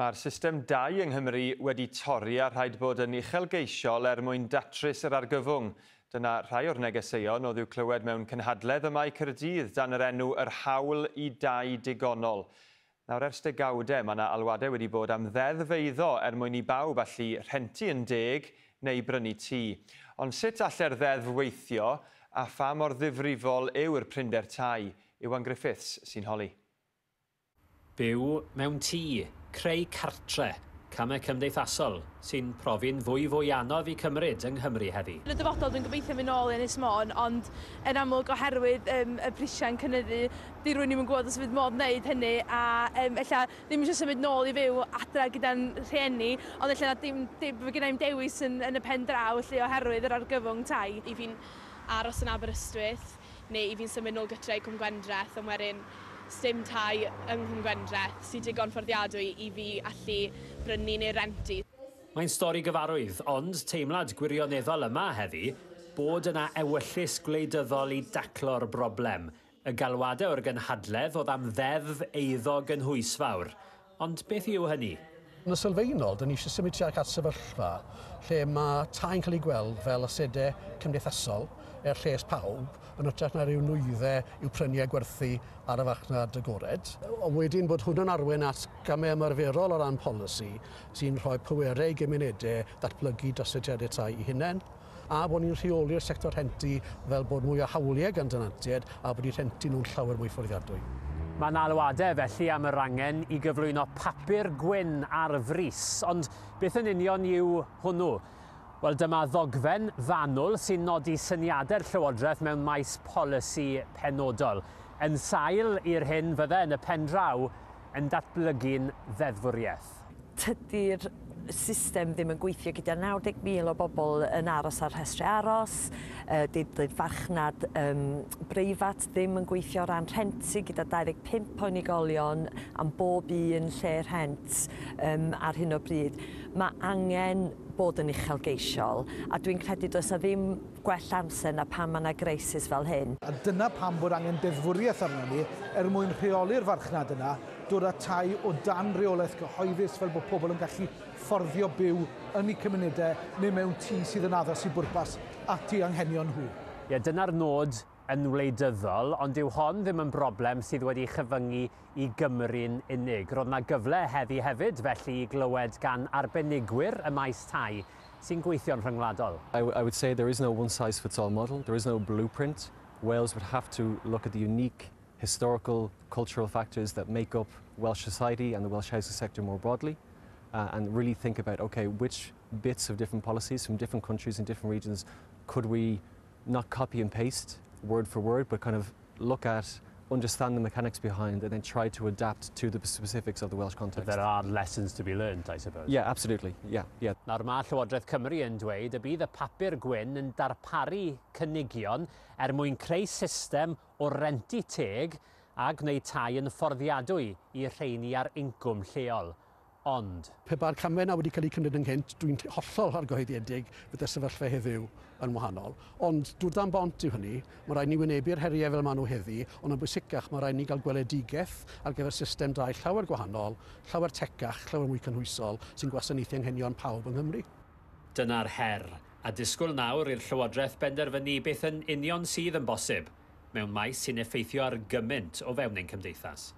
Mae'r system dau yng Nghymru wedi torri a rhaid bod yn uchelgeisiol er mwyn datrys yr argyfwng. Dyna rhai o'r negeseuon oedd i'w clywed mewn cynhadledd yma i Cyrdydd dan yr enw yr hawl i dau digonol. Nawr ers degawdau mae yna alwadau wedi bod am ddeddfeiddo er mwyn i bawb allu rhentu yn deg neu brynu tŷ. Ond sut allai'r e'r ddeddf weithio a pha mor ddifrifol yw'r prinder tai? Iwan Griffiths sy'n holi byw mewn tŷ, creu cartre, camau cymdeithasol sy'n profi'n fwy fwy anodd i cymryd yng Nghymru heddi. Yn y dyfodol, dwi'n gobeithio mynd nôl i Ynys Môn, ond yn amlwg oherwydd um, y prisiau'n cynyddu, di rwy'n ddim yn gwybod os fydd modd wneud hynny, a um, ella ddim eisiau symud nôl i fyw adra gyda'n rhieni, ond ella dim, dim, dim gyda dewis yn, yn y pen draw, lle oherwydd yr argyfwng tai. I fi'n aros yn Aberystwyth, neu i fi'n symud nôl gytra i Cwm Gwendreth, ond wedyn sdim tai yng Nghymgwendre sy'n digon fforddiadwy i fi allu brynu neu rentu. Mae'n stori gyfarwydd, ond teimlad gwirioneddol yma heddi bod yna ewyllus gwleidyddol i daclo'r broblem. Y galwadau o'r gynhadledd oedd am ddeddf eiddo gynhwysfawr. Ond beth yw hynny? Yn y sylfaenol, dyn ni eisiau symud tuag at sefyllfa lle mae tai'n cael ei gweld fel asedau cymdeithasol, er lles pawb yn ytrach na ryw nwyddau i'w prynu a gwerthu ar y fachnad agored. O wedyn bod hwnna'n arwen at gamau ymarferol o ran polisi sy'n rhoi pwerau gymunedau datblygu dosetiadau tai i hunain a bod ni'n rheoli'r sector rhentu fel bod mwy o hawliau gan dynantiad a bod ni'n rhentu nhw'n llawer mwy fforddiadwy. Mae'n alwadau felly am yr angen i gyflwyno papur gwyn ar frys, ond beth yn union yw hwnnw? Wel, dyma ddogfen fanwl sy'n nodi syniadau'r Llywodraeth mewn maes polisi penodol. Yn sail i'r hyn fydde yn y pen draw yn datblygu'n ddeddfwriaeth. Tydi'r system ddim yn gweithio gyda 90,000 o bobl yn aros ar rhestru aros, uh, dydd farchnad um, breifat ddim yn gweithio o ran rhentu gyda 25 unigolion am bob un lle rhent um, ar hyn o bryd. Mae angen bod yn uchelgeisiol a dwi'n credu does na ddim gwell amser na pan mae yna greisis fel hyn. A dyna pam bod angen deddfwriaeth arno ni er mwyn rheoli'r farchnad yna dod â tai o dan reolaeth gyhoeddus fel bod pobl yn gallu fforddio byw yn eu cymunedau neu mewn tŷ sydd yn addas i bwrpas at eu anghenion nhw. Ie, dyna'r nod yn wleidyddol, ond dyw hon ddim yn broblem sydd wedi chyfyngu i Gymru'n unig. Roedd yna gyfle heddi hefyd, felly i glywed gan arbenigwyr y maes tai sy'n gweithio'n rhyngwladol. I, I would say there is no one-size-fits-all model. There is no blueprint. Wales would have to look at the unique historical, cultural factors that make up Welsh society and the Welsh housing sector more broadly. Uh, and really think about, okay, which bits of different policies from different countries and different regions could we not copy and paste word for word, but kind of look at understand the mechanics behind and then try to adapt to the specifics of the Welsh context. But there are lessons to be learned, I suppose. Yeah, absolutely. Yeah, yeah. Nawr mae Llywodraeth Cymru yn dweud y bydd y papur gwyn yn darparu cynigion er mwyn creu system o rentu teg a gwneud tai yn fforddiadwy i rheini ar incwm lleol. Ond... Pe ba'r camau na wedi cael eu cymryd yng Nghynt, dwi'n hollol argyhoeddiedig bydd y sefyllfa heddiw yn wahanol. Ond dŵr dan bont yw hynny, mae rhaid ni wynebu'r heriau fel maen nhw heddi, ond yn bwysicach mae rhaid ni gael gweledigaeth ar gyfer system dau llawer gwahanol, llawer tecach, llawer mwy cynhwysol sy'n gwasanaethu anghenion pawb yng Nghymru. Dyna'r her, a disgwyl nawr i'r Llywodraeth benderfynu beth yn union sydd yn bosib mewn maes sy'n effeithio ar gymaint o fewn ein cymdeithas.